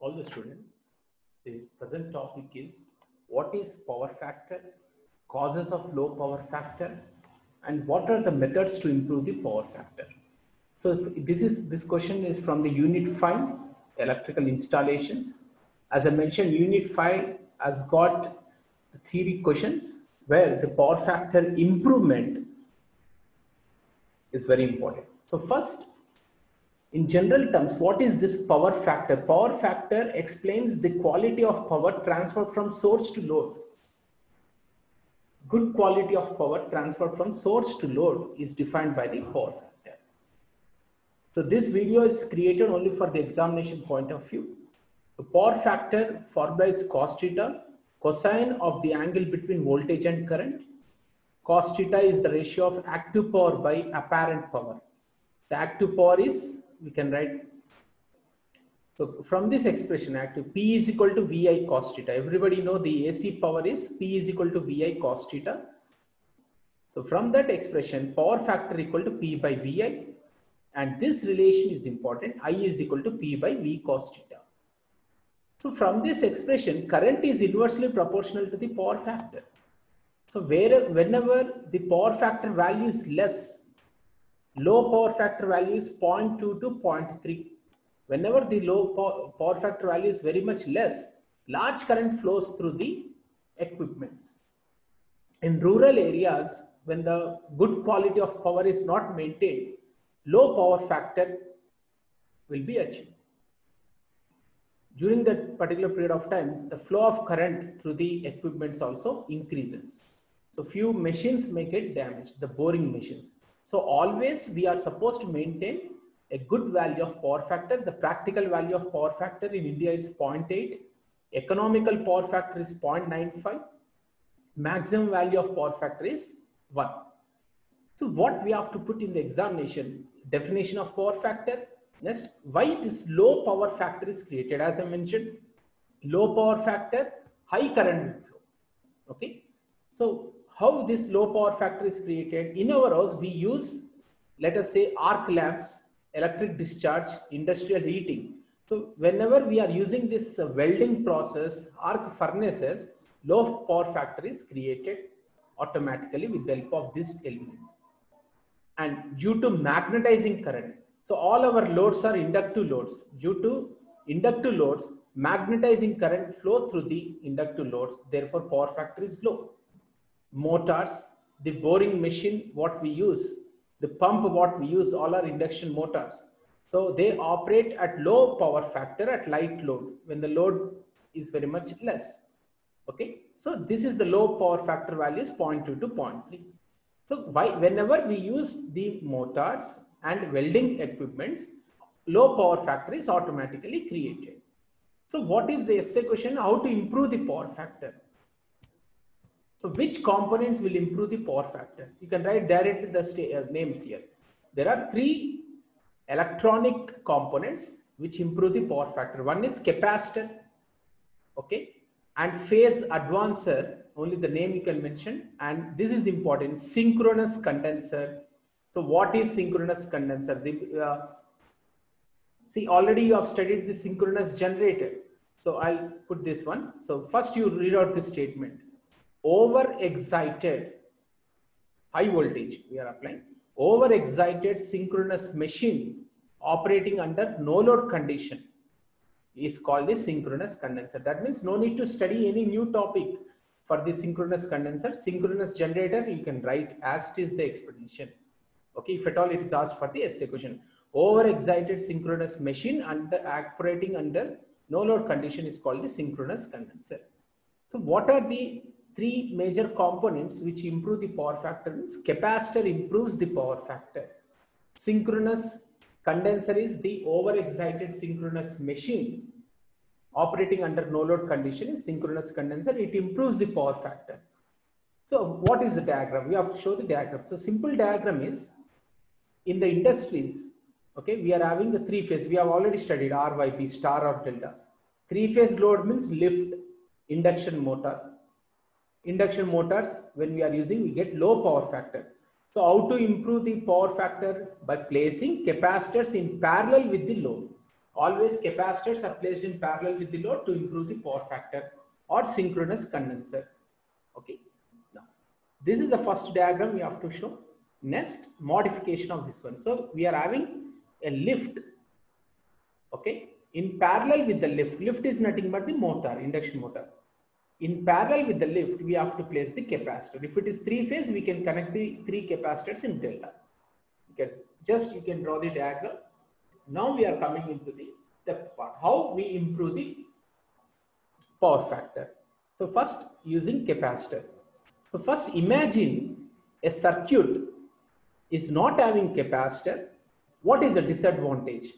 all the students. The present topic is what is power factor, causes of low power factor, and what are the methods to improve the power factor. So this is this question is from the unit 5 electrical installations. As I mentioned, unit 5 has got theory questions where the power factor improvement is very important. So first, in general terms, what is this power factor? Power factor explains the quality of power transferred from source to load. Good quality of power transferred from source to load is defined by the power factor. So this video is created only for the examination point of view. The power factor formula is cos theta, cosine of the angle between voltage and current. Cos theta is the ratio of active power by apparent power. The active power is we can write. So from this expression active p is equal to vi cos theta. Everybody know the ac power is p is equal to vi cos theta. So from that expression power factor equal to p by vi and this relation is important. I is equal to p by v cos theta. So from this expression current is inversely proportional to the power factor. So where whenever the power factor value is less low power factor value is 0.2 to 0.3. Whenever the low power factor value is very much less, large current flows through the equipments. In rural areas, when the good quality of power is not maintained, low power factor will be achieved. During that particular period of time, the flow of current through the equipments also increases. So few machines may get damaged, the boring machines so always we are supposed to maintain a good value of power factor. The practical value of power factor in India is 0.8. Economical power factor is 0.95. Maximum value of power factor is 1. So what we have to put in the examination, definition of power factor. Next, why this low power factor is created. As I mentioned, low power factor, high current flow. Okay. So how this low power factor is created. In our house, we use, let us say, arc lamps, electric discharge, industrial heating. So whenever we are using this welding process, arc furnaces, low power factor is created automatically with the help of these elements. And due to magnetizing current, so all our loads are inductive loads. Due to inductive loads, magnetizing current flow through the inductive loads. Therefore, power factor is low motors, the boring machine, what we use, the pump, what we use, all are induction motors. So they operate at low power factor at light load when the load is very much less. Okay, so this is the low power factor values 0.2 to 0.3. So why, whenever we use the motors and welding equipments, low power factor is automatically created. So what is the essay question? How to improve the power factor? So which components will improve the power factor? You can write directly the uh, names here. There are three electronic components which improve the power factor. One is capacitor, okay, and phase advancer, only the name you can mention. And this is important, synchronous condenser. So what is synchronous condenser? The, uh, see, already you have studied the synchronous generator. So I'll put this one. So first you read out the statement overexcited high voltage we are applying. Overexcited synchronous machine operating under no load condition is called the synchronous condenser. That means no need to study any new topic for the synchronous condenser. Synchronous generator you can write as it is the explanation. Okay if at all it is asked for the essay question. Overexcited synchronous machine under operating under no load condition is called the synchronous condenser. So what are the three major components which improve the power factor is capacitor improves the power factor. Synchronous condenser is the overexcited synchronous machine operating under no load condition is synchronous condenser. It improves the power factor. So what is the diagram? We have to show the diagram. So simple diagram is in the industries, okay, we are having the three phase. We have already studied RYB, star or delta. Three phase load means lift, induction motor, induction motors, when we are using, we get low power factor. So how to improve the power factor? By placing capacitors in parallel with the load. always capacitors are placed in parallel with the load to improve the power factor or synchronous condenser. Okay. Now, this is the first diagram we have to show. Next, modification of this one. So we are having a lift. Okay. In parallel with the lift, lift is nothing but the motor, induction motor. In parallel with the lift, we have to place the capacitor. If it is three phase, we can connect the three capacitors in delta. Okay. Just you can draw the diagram. Now we are coming into the depth part. How we improve the power factor. So first using capacitor. So first imagine a circuit is not having capacitor. What is the disadvantage?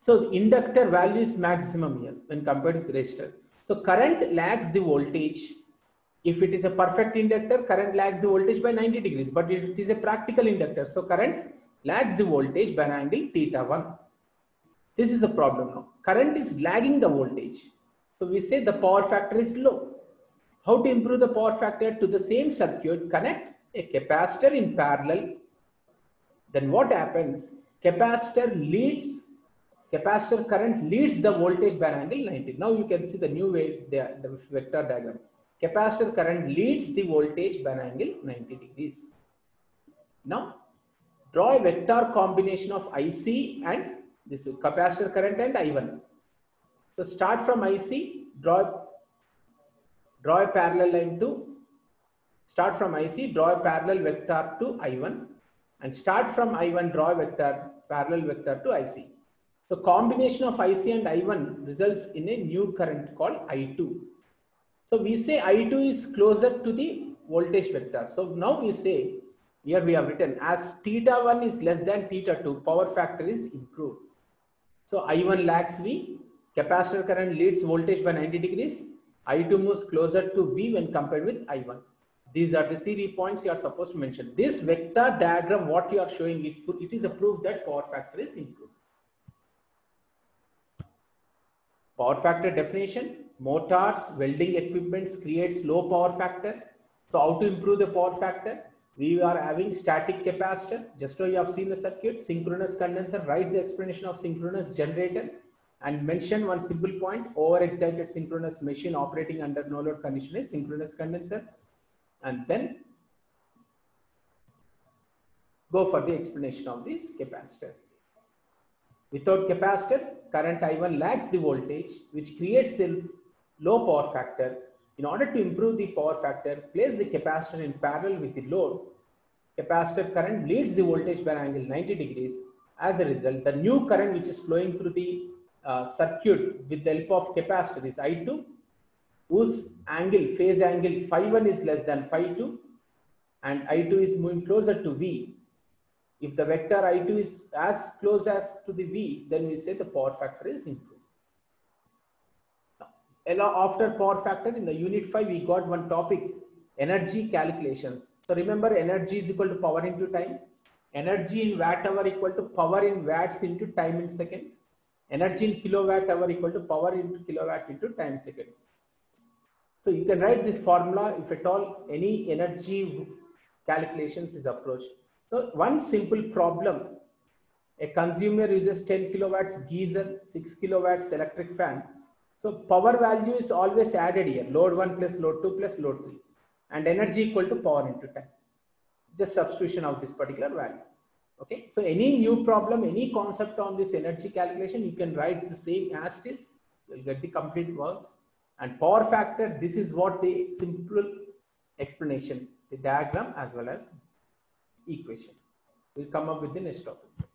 So the inductor value is maximum here when compared with resistor. So current lags the voltage. If it is a perfect inductor, current lags the voltage by 90 degrees, but it is a practical inductor. So current lags the voltage by an angle theta 1. This is a problem now. Current is lagging the voltage. So we say the power factor is low. How to improve the power factor to the same circuit? Connect a capacitor in parallel. Then what happens? Capacitor leads, capacitor current leads the voltage by angle 90. Now you can see the new way, the, the vector diagram. Capacitor current leads the voltage by angle 90 degrees. Now draw a vector combination of IC and this is capacitor current and I1. So start from IC, draw, draw a parallel line to, start from IC, draw a parallel vector to I1 and start from I1, draw a vector, parallel vector to IC. So combination of IC and I1 results in a new current called I2. So we say I2 is closer to the voltage vector. So now we say, here we have written as theta 1 is less than theta 2, power factor is improved. So I1 lags V, capacitor current leads voltage by 90 degrees. I2 moves closer to V when compared with I1. These are the three points you are supposed to mention. This vector diagram, what you are showing, it, it is a proof that power factor is improved. Power factor definition, motors, welding equipments creates low power factor. So how to improve the power factor? we are having static capacitor. Just so you have seen the circuit, synchronous condenser, write the explanation of synchronous generator and mention one simple point, over-excited synchronous machine operating under no load condition is synchronous condenser. And then go for the explanation of this capacitor. Without capacitor, current I1 lags the voltage, which creates a low power factor in order to improve the power factor, place the capacitor in parallel with the load. Capacitor current leads the voltage by an angle 90 degrees. As a result, the new current which is flowing through the uh, circuit with the help of capacitor is I2, whose angle, phase angle phi1 is less than phi2, and I2 is moving closer to V. If the vector I2 is as close as to the V, then we say the power factor is improved. Now, after power factor in the unit 5 we got one topic energy calculations. So remember energy is equal to power into time? Energy in watt hour equal to power in watts into time in seconds. Energy in kilowatt hour equal to power into kilowatt into time seconds. So you can write this formula if at all any energy calculations is approached so one simple problem a consumer uses 10 kilowatts geyser 6 kilowatts electric fan so power value is always added here, load 1 plus load 2 plus load 3 and energy equal to power into time. Just substitution of this particular value. Okay, so any new problem, any concept on this energy calculation, you can write the same as it is. You'll get the complete works. And power factor, this is what the simple explanation, the diagram as well as equation. We'll come up with the next topic.